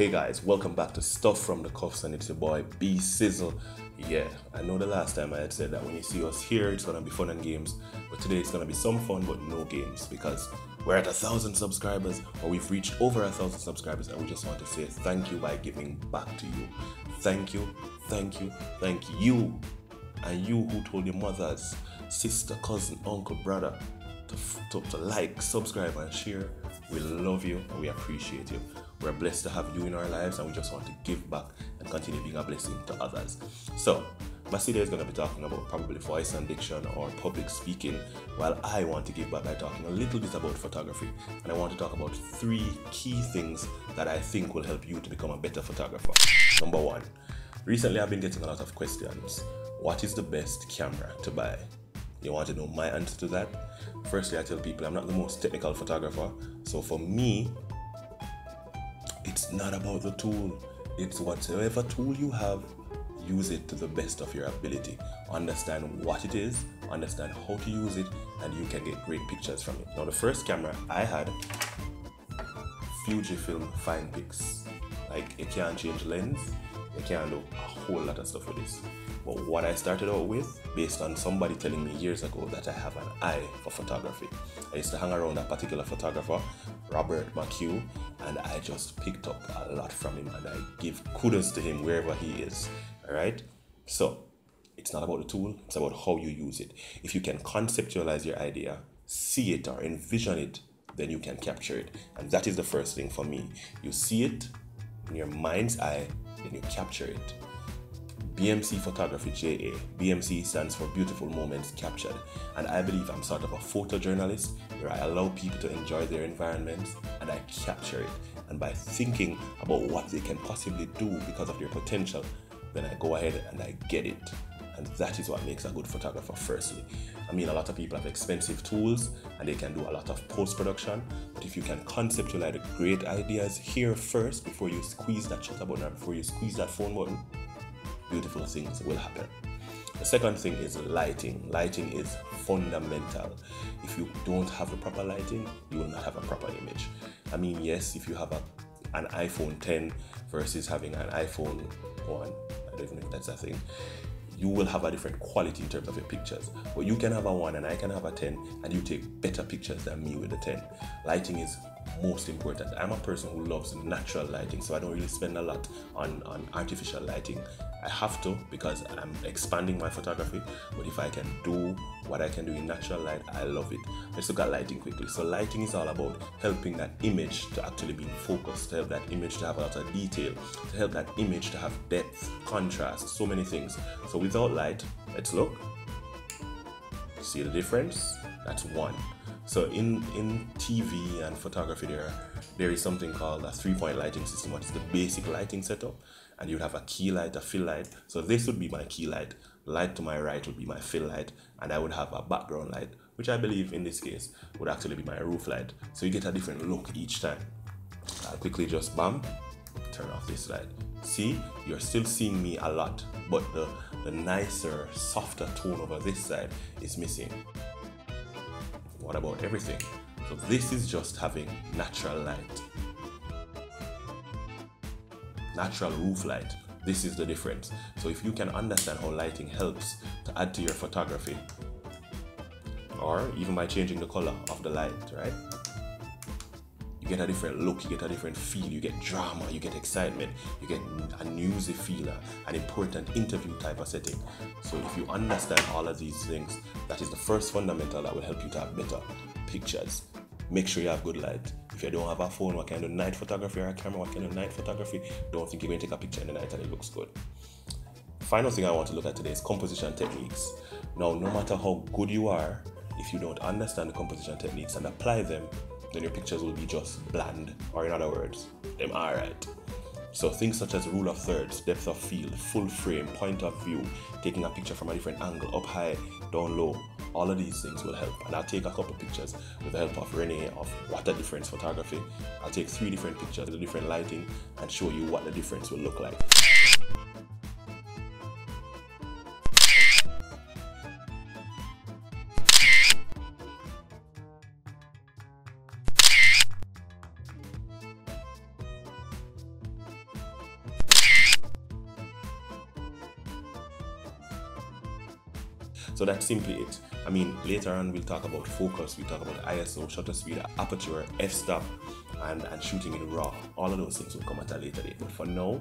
Hey guys, welcome back to Stuff from the Cuffs, and it's your boy B Sizzle. Yeah, I know the last time I had said that when you see us here, it's gonna be fun and games, but today it's gonna be some fun but no games because we're at a thousand subscribers, or we've reached over a thousand subscribers, and we just want to say thank you by giving back to you. Thank you, thank you, thank you, and you who told your mothers, sister, cousin, uncle, brother to, to, to like, subscribe, and share. We love you and we appreciate you. We're blessed to have you in our lives and we just want to give back and continue being a blessing to others. So, Basillia is going to be talking about probably voice and diction or public speaking, while I want to give back by talking a little bit about photography. And I want to talk about three key things that I think will help you to become a better photographer. Number one, recently I've been getting a lot of questions. What is the best camera to buy? You want to know my answer to that? Firstly, I tell people I'm not the most technical photographer. So for me, it's not about the tool. It's whatever tool you have, use it to the best of your ability. Understand what it is, understand how to use it, and you can get great pictures from it. Now, the first camera I had, Fujifilm Fine FinePix. Like, it can't change lens, you can't do a whole lot of stuff with this. But what I started out with, based on somebody telling me years ago that I have an eye for photography, I used to hang around that particular photographer, Robert McHugh, and I just picked up a lot from him and I give kudos to him wherever he is. Alright? So, it's not about the tool, it's about how you use it. If you can conceptualize your idea, see it or envision it, then you can capture it. And that is the first thing for me. You see it in your mind's eye, then you capture it. BMC Photography JA. BMC stands for Beautiful Moments Captured. And I believe I'm sort of a photojournalist where I allow people to enjoy their environments and I capture it. And by thinking about what they can possibly do because of their potential, then I go ahead and I get it. And that is what makes a good photographer, firstly. I mean, a lot of people have expensive tools and they can do a lot of post production, but if you can conceptualize great ideas here first before you squeeze that shutter button or before you squeeze that phone button, beautiful things will happen. The second thing is lighting. Lighting is fundamental. If you don't have a proper lighting, you will not have a proper image. I mean, yes, if you have a, an iPhone 10 versus having an iPhone 1, I don't even know if that's a thing, you will have a different quality in terms of your pictures. But you can have a 1 and I can have a 10, and you take better pictures than me with a 10. Lighting is most important. I'm a person who loves natural lighting, so I don't really spend a lot on, on artificial lighting. I have to because I'm expanding my photography, but if I can do what I can do in natural light, I love it. Let's look at lighting quickly. So, lighting is all about helping that image to actually be focused, to help that image to have a lot of detail, to help that image to have depth, contrast, so many things. So, without light, let's look. See the difference? That's one. So in in TV and photography, there there is something called a three-point lighting system, which is the basic lighting setup, and you'd have a key light, a fill light. So this would be my key light. Light to my right would be my fill light, and I would have a background light, which I believe in this case would actually be my roof light. So you get a different look each time. I'll quickly just bam, turn off this light. See, you're still seeing me a lot, but the, the nicer, softer tone over this side is missing. About everything? So this is just having natural light. Natural roof light. This is the difference. So if you can understand how lighting helps to add to your photography, or even by changing the color of the light, right? Get a different look, you get a different feel, you get drama, you get excitement, you get a newsy feeler, an important interview type of setting. So if you understand all of these things, that is the first fundamental that will help you to have better pictures. Make sure you have good light. If you don't have a phone, what kind of night photography or a camera, what kind of night photography, don't think you're going to take a picture in the night and it looks good. Final thing I want to look at today is composition techniques. Now, no matter how good you are, if you don't understand the composition techniques and apply them, then your pictures will be just bland, or in other words, them alright. So things such as rule of thirds, depth of field, full frame, point of view, taking a picture from a different angle, up high, down low, all of these things will help. And I'll take a couple pictures with the help of Renee of What a Difference Photography. I'll take three different pictures with different lighting and show you what the difference will look like. So that's simply it. I mean, later on we'll talk about focus, we talk about ISO, shutter speed, aperture, f-stop, and, and shooting in RAW. All of those things will come at a later date. But for now,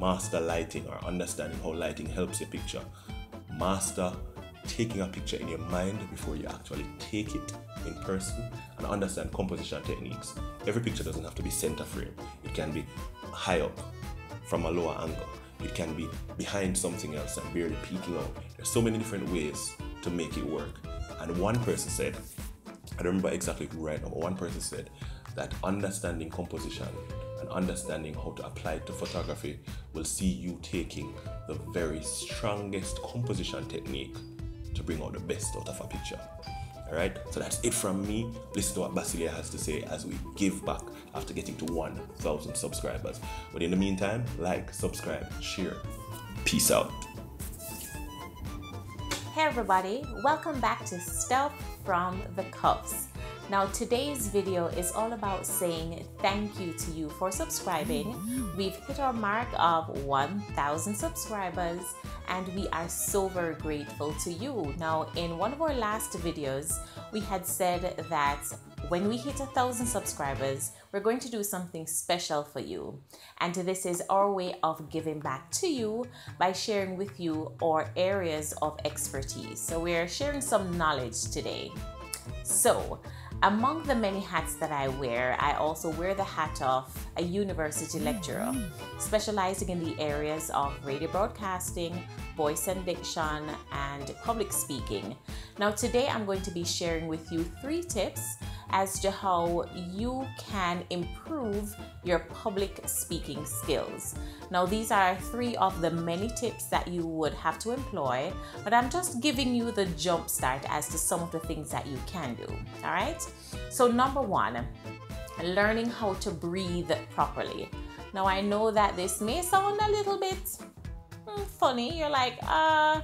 master lighting or understanding how lighting helps your picture. Master taking a picture in your mind before you actually take it in person and understand composition techniques. Every picture doesn't have to be center frame. It can be high up from a lower angle. It can be behind something else and barely peeking out. There's so many different ways to make it work. And one person said, I don't remember exactly who right now, but one person said that understanding composition and understanding how to apply it to photography will see you taking the very strongest composition technique to bring out the best out of a picture. Alright, so that's it from me. Listen to what Basillia has to say as we give back after getting to 1,000 subscribers. But in the meantime, like, subscribe, share. Peace out. Hey, everybody, welcome back to Stuff from the Cuffs. Now, today's video is all about saying thank you to you for subscribing. We've hit our mark of 1,000 subscribers and we are so very grateful to you. Now, in one of our last videos, we had said that when we hit a thousand subscribers, we're going to do something special for you. And this is our way of giving back to you by sharing with you our areas of expertise. So, we're sharing some knowledge today. So, among the many hats that I wear, I also wear the hat of a university lecturer, mm. specializing in the areas of radio broadcasting, voice and diction, and public speaking. Now, today I'm going to be sharing with you three tips as to how you can improve your public speaking skills. Now, these are three of the many tips that you would have to employ, but I'm just giving you the jump start as to some of the things that you can do. All right. So, number one, learning how to breathe properly. Now, I know that this may sound a little bit funny. You're like, uh,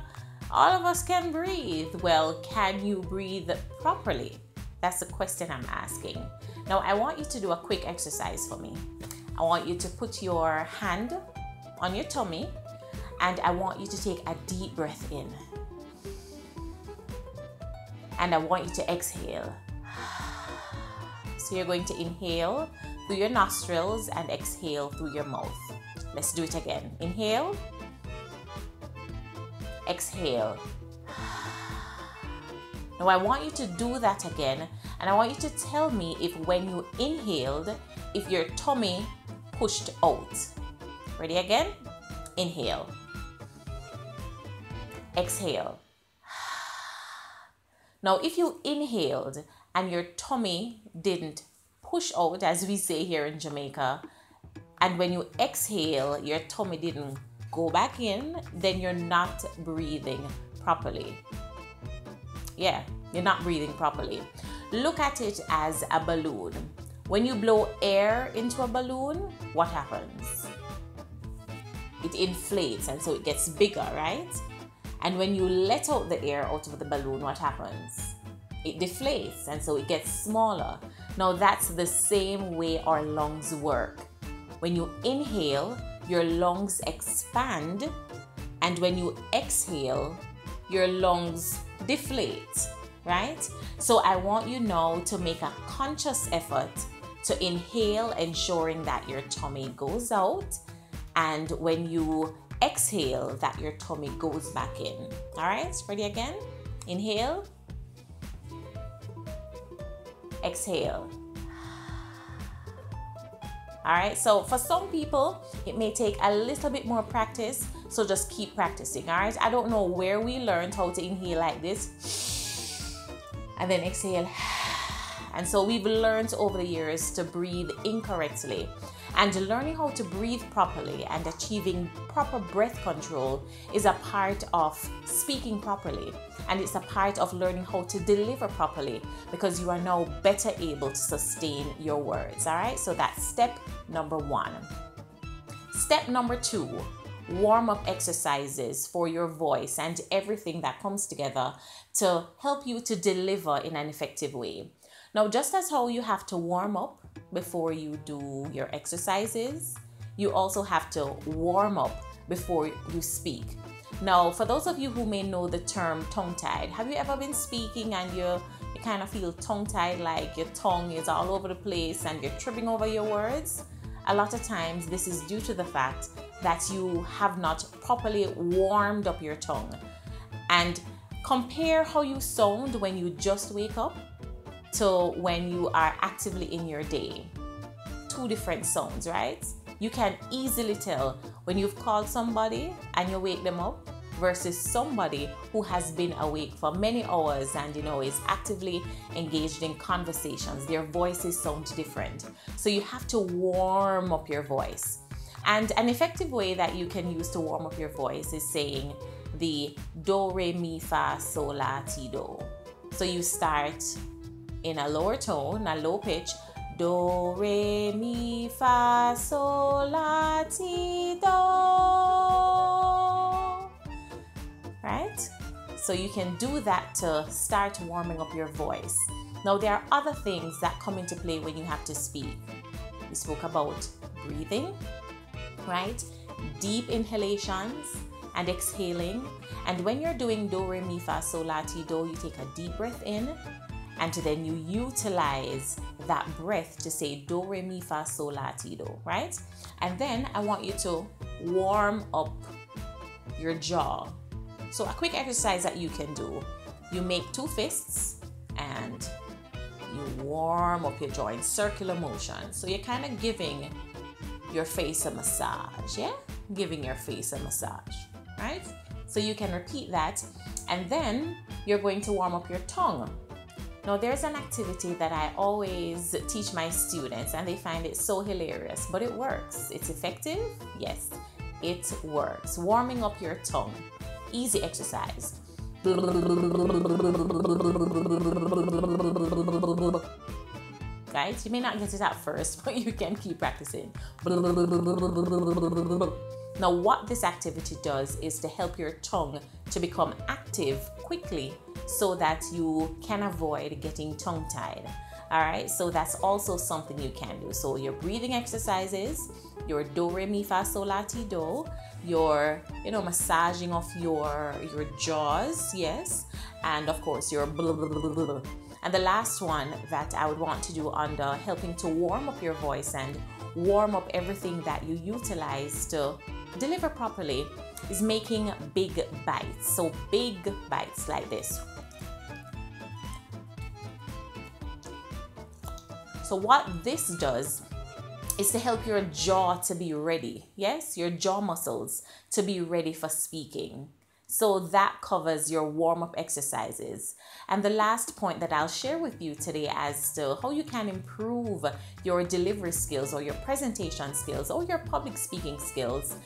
all of us can breathe. Well, can you breathe properly? That's the question I'm asking. Now, I want you to do a quick exercise for me. I want you to put your hand on your tummy and I want you to take a deep breath in. And I want you to exhale. So you're going to inhale through your nostrils and exhale through your mouth. Let's do it again. Inhale, exhale. Now I want you to do that again and I want you to tell me if when you inhaled, if your tummy pushed out. Ready again? Inhale. Exhale. Now, if you inhaled and your tummy didn't push out, as we say here in Jamaica, and when you exhale, your tummy didn't go back in, then you're not breathing properly. Yeah, you're not breathing properly. Look at it as a balloon. When you blow air into a balloon, what happens? It inflates and so it gets bigger, right? And when you let out the air out of the balloon, what happens? It deflates and so it gets smaller. Now, that's the same way our lungs work. When you inhale, your lungs expand, and when you exhale, your lungs deflate, right? So I want you now to make a conscious effort to inhale, ensuring that your tummy goes out, and when you exhale, that your tummy goes back in. All right, ready again? Inhale, exhale. All right, so for some people, it may take a little bit more practice, so just keep practicing. All right, I don't know where we learned how to inhale like this and then exhale. And so we've learned over the years to breathe incorrectly. And learning how to breathe properly and achieving proper breath control is a part of speaking properly. And it's a part of learning how to deliver properly because you are now better able to sustain your words. All right, so that's step number one. Step number two warm up exercises for your voice and everything that comes together to help you to deliver in an effective way. Now, just as how you have to warm up before you do your exercises, you also have to warm up before you speak. Now, for those of you who may know the term tongue tied, have you ever been speaking and you you kind of feel tongue tied, like your tongue is all over the place and you're tripping over your words? A lot of times, this is due to the fact that you have not properly warmed up your tongue. And compare how you sound when you just wake up to when you are actively in your day. Two different sounds, right? You can easily tell when you've called somebody and you wake them up versus somebody who has been awake for many hours and you know is actively engaged in conversations their voices sound different so you have to warm up your voice and an effective way that you can use to warm up your voice is saying the do re mi fa sol la ti do so you start in a lower tone a low pitch do re mi fa sol la ti do right? So you can do that to start warming up your voice. Now, there are other things that come into play when you have to speak. We spoke about breathing, right? Deep inhalations and exhaling. And when you're doing do, re, mi, fa, sol, la, ti, do, you take a deep breath in and then you utilize that breath to say do, re, mi, fa, sol, la, ti, do, right? And then I want you to warm up your jaw so, a quick exercise that you can do you make two fists and you warm up your jaw in circular motion. So, you're kind of giving your face a massage, yeah? Giving your face a massage, right? So, you can repeat that and then you're going to warm up your tongue. Now, there's an activity that I always teach my students, and they find it so hilarious, but it works. It's effective, yes, it works. Warming up your tongue easy exercise. Right? You may not get it at first, but you can keep practicing. Now, what this activity does is to help your tongue to become active quickly so that you can avoid getting tongue tied. All right, so that's also something you can do. So, your breathing exercises, your do, re, mi, fa, sol, la, ti, do, your you know massaging of your your jaws yes and of course your blah, blah, blah, and the last one that i would want to do under helping to warm up your voice and warm up everything that you utilize to deliver properly is making big bites so big bites like this so what this does is to help your jaw to be ready. Yes, your jaw muscles to be ready for speaking. So that covers your warm up exercises. And the last point that I'll share with you today as to how you can improve your delivery skills or your presentation skills or your public speaking skills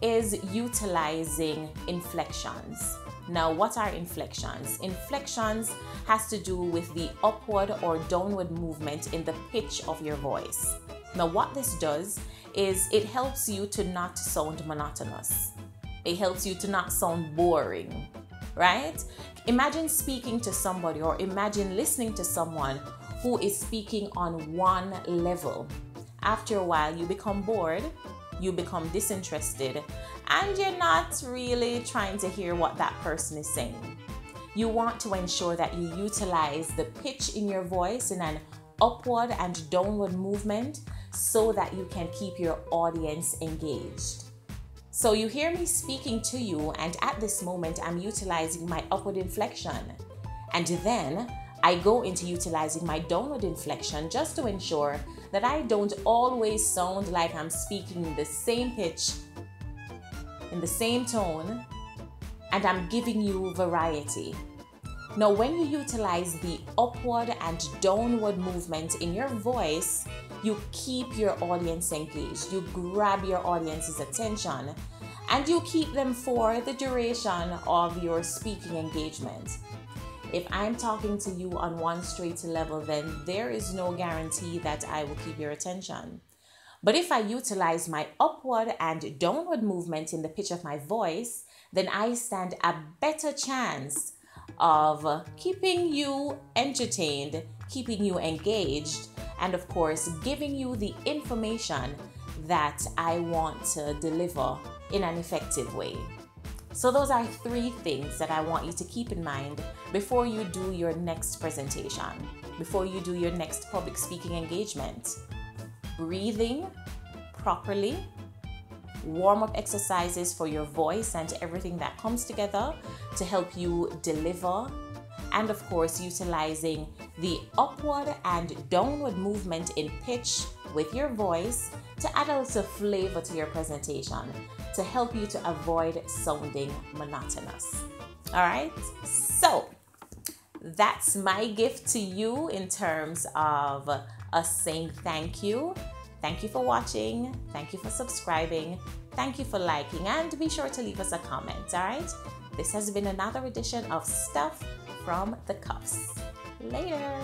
is utilizing inflections. Now, what are inflections? Inflections has to do with the upward or downward movement in the pitch of your voice. Now, what this does is it helps you to not sound monotonous. It helps you to not sound boring, right? Imagine speaking to somebody or imagine listening to someone who is speaking on one level. After a while, you become bored, you become disinterested, and you're not really trying to hear what that person is saying. You want to ensure that you utilize the pitch in your voice in an upward and downward movement so that you can keep your audience engaged. So you hear me speaking to you, and at this moment, I'm utilizing my upward inflection. And then I go into utilizing my downward inflection just to ensure that I don't always sound like I'm speaking in the same pitch, in the same tone, and I'm giving you variety. Now, when you utilize the upward and downward movement in your voice, you keep your audience engaged, you grab your audience's attention, and you keep them for the duration of your speaking engagement. If I'm talking to you on one straight level, then there is no guarantee that I will keep your attention. But if I utilize my upward and downward movement in the pitch of my voice, then I stand a better chance of keeping you entertained, keeping you engaged, and of course, giving you the information that I want to deliver in an effective way. So, those are three things that I want you to keep in mind before you do your next presentation, before you do your next public speaking engagement. Breathing properly, warm up exercises for your voice and everything that comes together to help you deliver, and of course, utilizing the upward and downward movement in pitch with your voice to add a little flavor to your presentation to help you to avoid sounding monotonous. All right, so that's my gift to you in terms of us saying thank you. Thank you for watching. Thank you for subscribing. Thank you for liking and be sure to leave us a comment. All right, this has been another edition of Stuff from the Cuffs. Later.